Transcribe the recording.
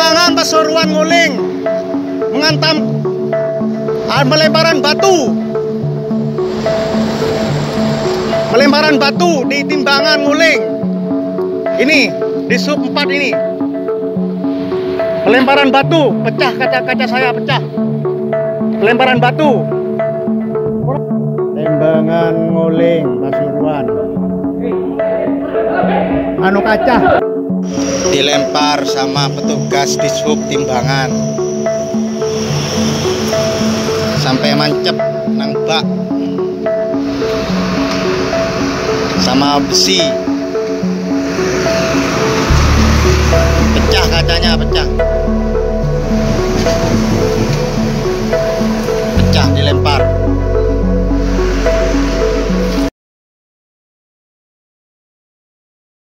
Pasuruan nguling mengantam ah, melemparan batu. Melemparan batu di timbangan nguling. Ini di sub 4 ini. Pelemparan batu pecah kaca-kaca saya pecah. Pelemparan batu. Timbangan nguling Pasuruan anu kaca dilempar sama petugas di sub timbangan. Sampai mancep nang bak. Sama besi. Pecah kacanya pecah. Pecah dilempar.